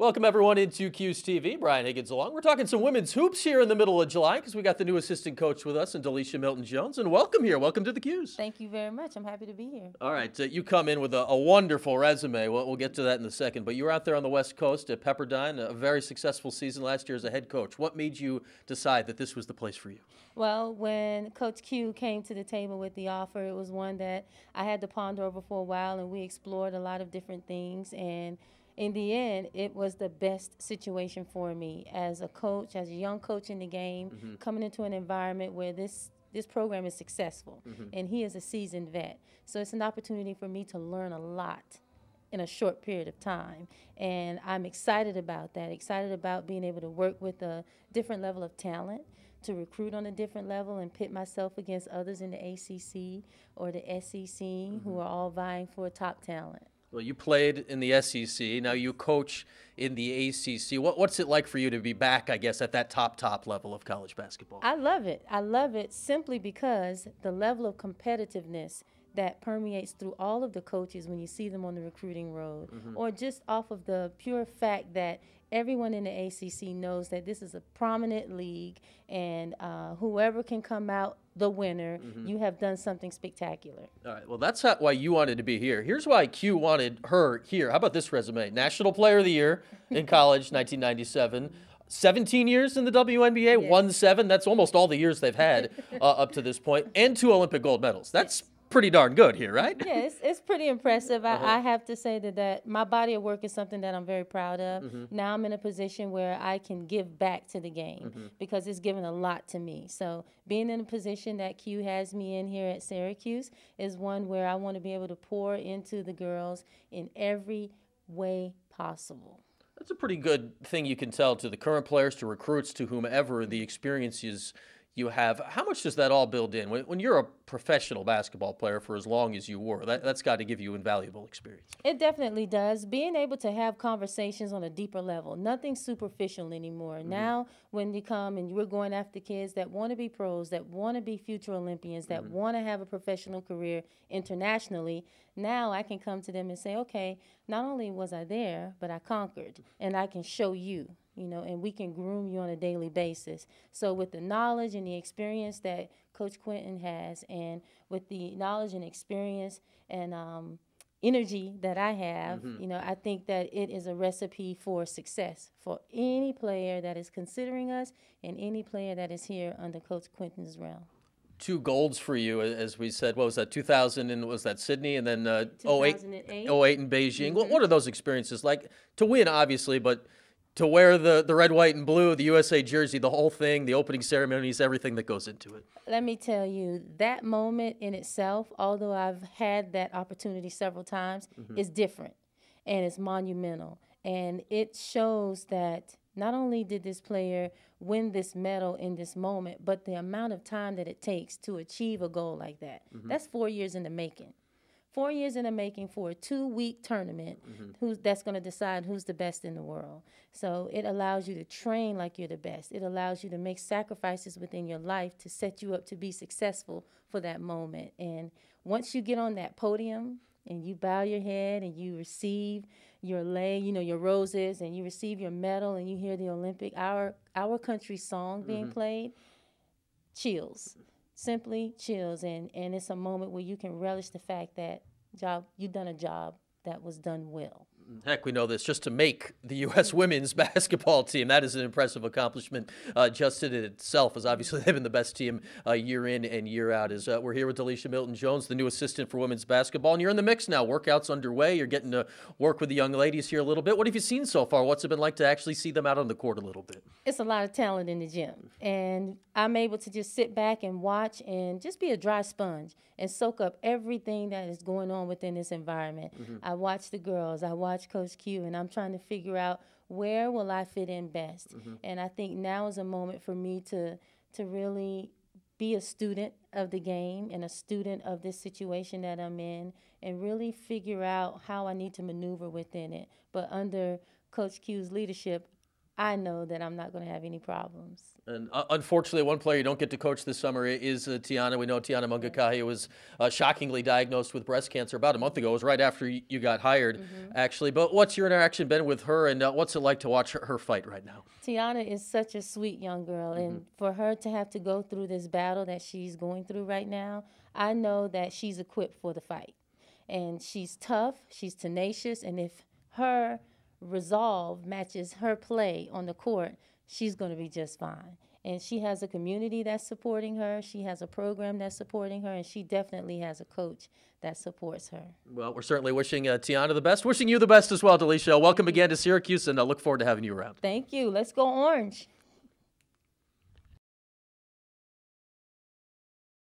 Welcome everyone into Cuse TV. Brian Higgins along. We're talking some women's hoops here in the middle of July because we got the new assistant coach with us, and DeLisha Milton Jones. And welcome here. Welcome to the Cuse. Thank you very much. I'm happy to be here. All right, uh, you come in with a, a wonderful resume. We'll, we'll, get to that in a second. But you were out there on the West Coast at Pepperdine, a very successful season last year as a head coach. What made you decide that this was the place for you? Well, when Coach Q came to the table with the offer, it was one that I had to ponder over for a while, and we explored a lot of different things and in the end, it was the best situation for me as a coach, as a young coach in the game, mm-hmm. coming into an environment where this this program is successful, mm-hmm. and he is a seasoned vet. So it's an opportunity for me to learn a lot in a short period of time, and I'm excited about that. Excited about being able to work with a different level of talent to recruit on a different level and pit myself against others in the ACC or the SEC mm-hmm. who are all vying for top talent. Well, you played in the SEC. Now you coach in the ACC. What, what's it like for you to be back, I guess, at that top, top level of college basketball? I love it. I love it simply because the level of competitiveness that permeates through all of the coaches when you see them on the recruiting road, mm-hmm. or just off of the pure fact that everyone in the ACC knows that this is a prominent league, and uh, whoever can come out the winner, mm-hmm. you have done something spectacular. All right. Well, that's why you wanted to be here. Here's why Q wanted her here. How about this resume? National Player of the Year in college, 1997. 17 years in the WNBA, yes. won seven. That's almost all the years they've had uh, up to this point, and two Olympic gold medals. That's pretty darn good here, right? Yeah, it's, it's pretty impressive. I, I, have to say that, that my body of work is something that I'm very proud of. Mm-hmm. Now I'm in a position where I can give back to the game mm-hmm. because it's given a lot to me. So being in a position that Q has me in here at Syracuse is one where I want to be able to pour into the girls in every way possible. That's a pretty good thing you can tell to the current players, to recruits, to whomever the experience is you have. How much does that all build in? When, when you're a professional basketball player for as long as you were, that, that's got to give you invaluable experience. It definitely does. Being able to have conversations on a deeper level, nothing superficial anymore. Mm-hmm. Now, when you come and you're going after kids that want to be pros, that want to be future Olympians, that mm-hmm. want to have a professional career internationally, now I can come to them and say, okay, not only was I there, but I conquered, and I can show you you know, and we can groom you on a daily basis. So with the knowledge and the experience that Coach Quentin has, and with the knowledge and experience and um, energy that I have, mm-hmm. you know, I think that it is a recipe for success for any player that is considering us and any player that is here under Coach Quentin's realm two golds for you, as we said. What was that? 2000 and was that Sydney, and then uh, 08, 08 in Beijing. Mm-hmm. What, what are those experiences like to win? Obviously, but to wear the, the red, white, and blue, the USA jersey, the whole thing, the opening ceremonies, everything that goes into it. Let me tell you, that moment in itself, although I've had that opportunity several times, mm-hmm. is different and it's monumental. And it shows that not only did this player win this medal in this moment, but the amount of time that it takes to achieve a goal like that. Mm-hmm. That's four years in the making four years in the making for a two week tournament. Mm-hmm. who's that's going to decide who's the best in the world. So it allows you to train like you're the best. It allows you to make sacrifices within your life to set you up to be successful for that moment. And once you get on that podium and you bow your head and you receive your lay, you know, your roses, and you receive your medal, and you hear the Olympic our our country song being mm-hmm. played, chills simply chills and and it's a moment where you can relish the fact that job you've done a job that was done well heck, we know this, just to make the U.S. women's basketball team. That is an impressive accomplishment uh, just in itself, as obviously they've been the best team uh, year in and year out. As uh, we're here with DeLisha Milton Jones, the new assistant for women's basketball, and you're in the mix now. Workouts underway. You're getting to work with the young ladies here a little bit. What have you seen so far? What's it been like to actually see them out on the court a little bit? It's a lot of talent in the gym, and I'm able to just sit back and watch and just be a dry sponge and soak up everything that is going on within this environment. Mm-hmm. I watch the girls. I watch watch Coach Q, and I'm trying to figure out where will I fit in best. Mm-hmm. And I think now is a moment for me to to really be a student of the game and a student of this situation that I'm in, and really figure out how I need to maneuver within it. But under Coach Q's leadership, I know that I'm not going to have any problems. And uh, unfortunately, one player you don't get to coach this summer is uh, Tiana. We know Tiana Mangakahia was uh, shockingly diagnosed with breast cancer about a month ago. It was right after you got hired, mm-hmm. actually. But what's your interaction been with her, and uh, what's it like to watch her, her, fight right now? Tiana is such a sweet young girl, and for her to have to go through this battle that she's going through right now, I know that she's equipped for the fight. And she's tough, she's tenacious, and if her resolve matches her play on the court, she's going to be just fine. And she has a community that's supporting her. She has a program that's supporting her, and she definitely has a coach that supports her. Well, we're certainly wishing uh, Tiana the best. Wishing you the best as well, DeLisha. Welcome again to Syracuse, and I look forward to having you around. Thank you. Let's go Orange.